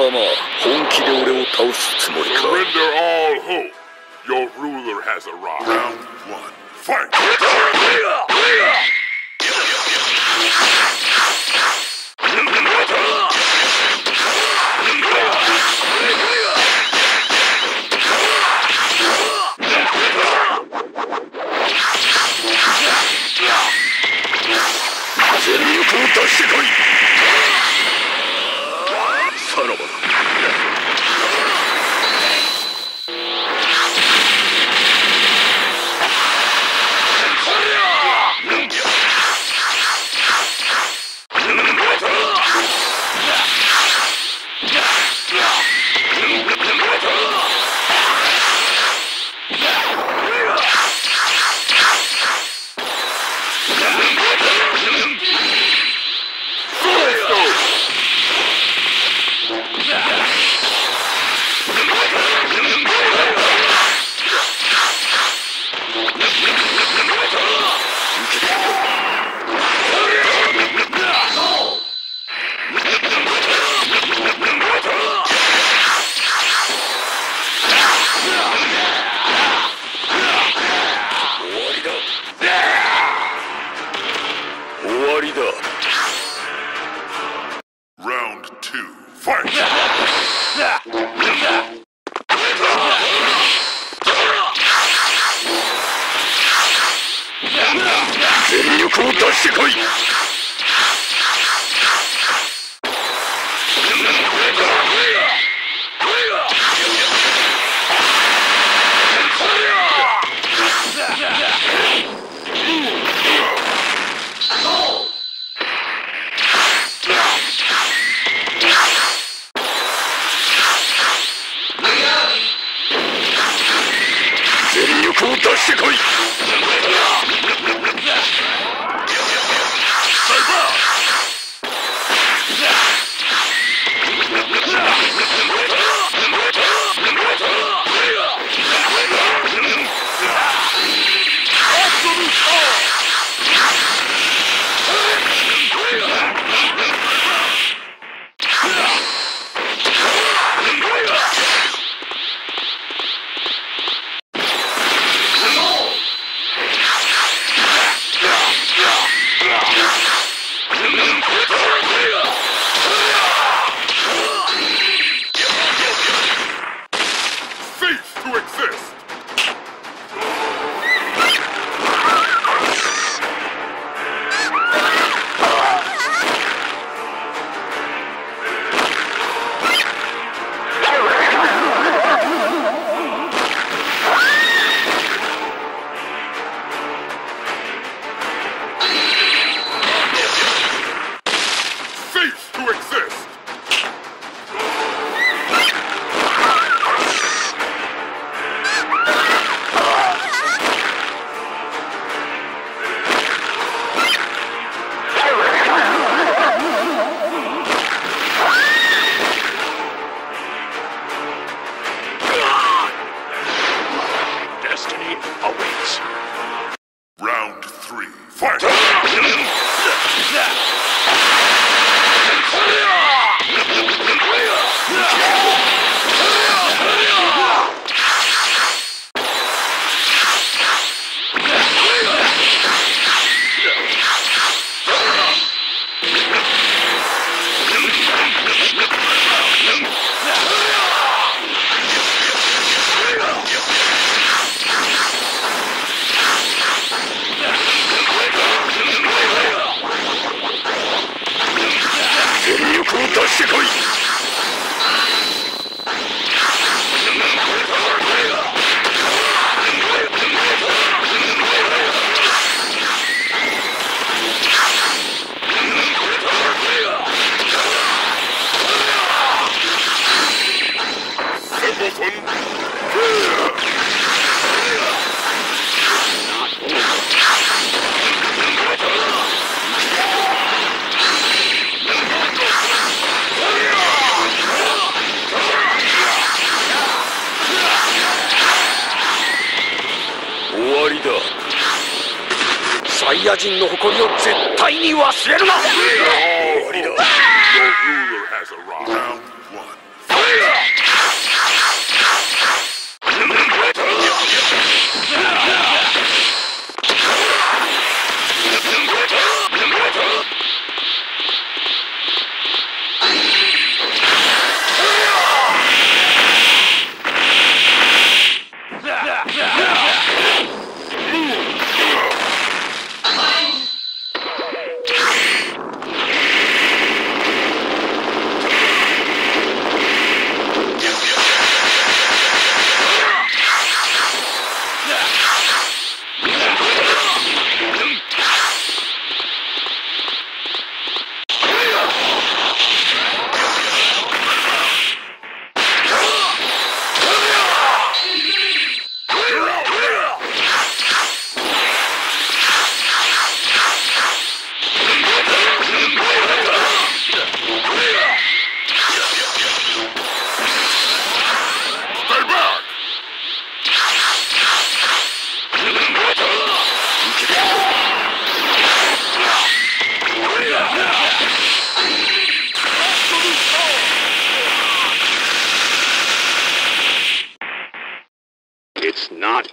様本気で俺を倒すつもりか Surrender all hope. Your ruler has arrived. Round one. Fight! 全力を出してこいしてこい人の誇りを絶対に忘れるな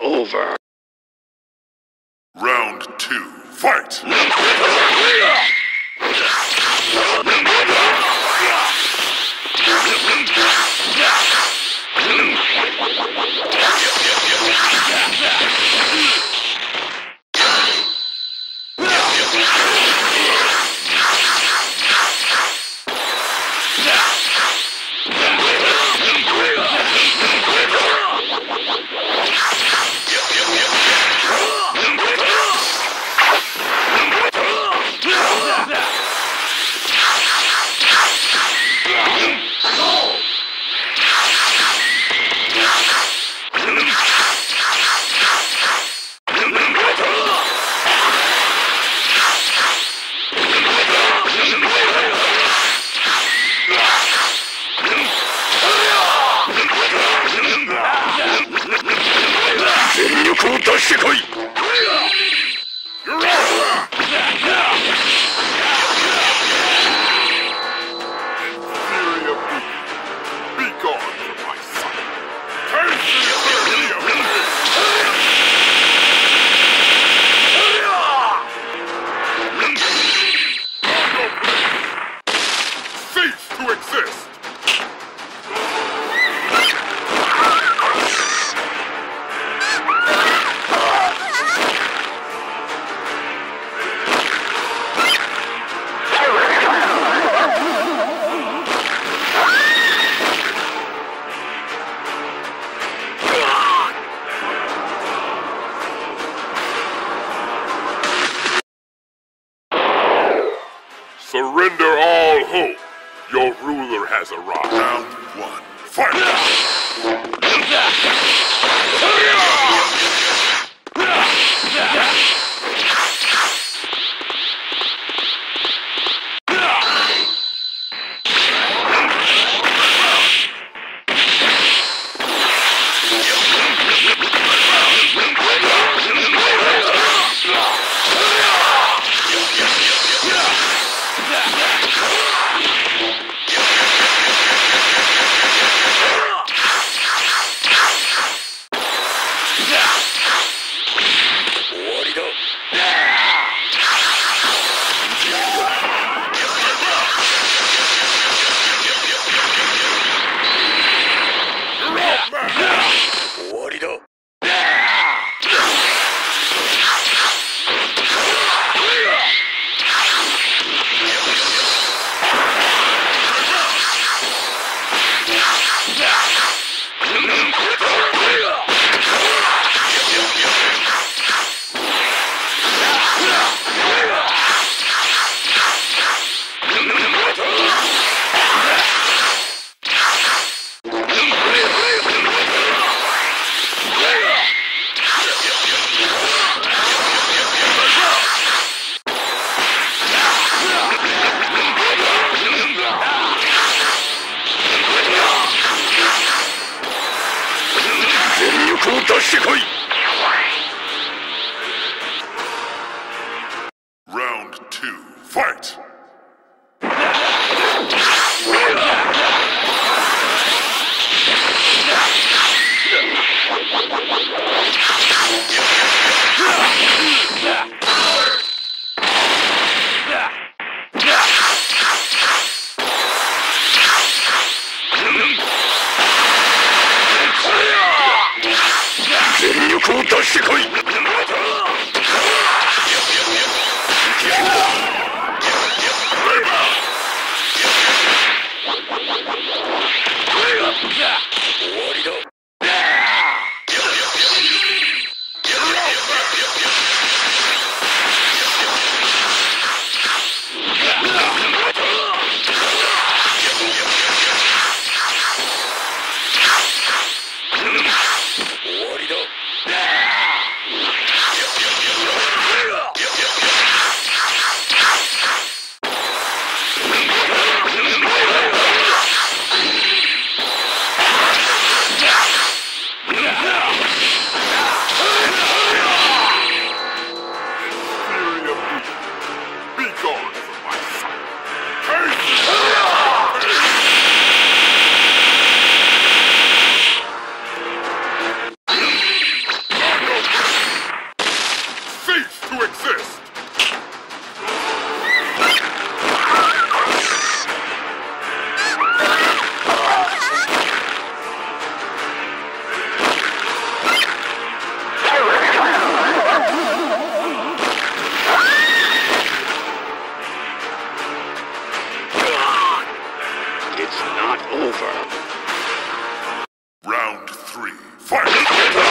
over. Round two. Fight! してこい。Yeah. to exist. It's not over. Round three, fight!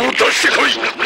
を出してこい。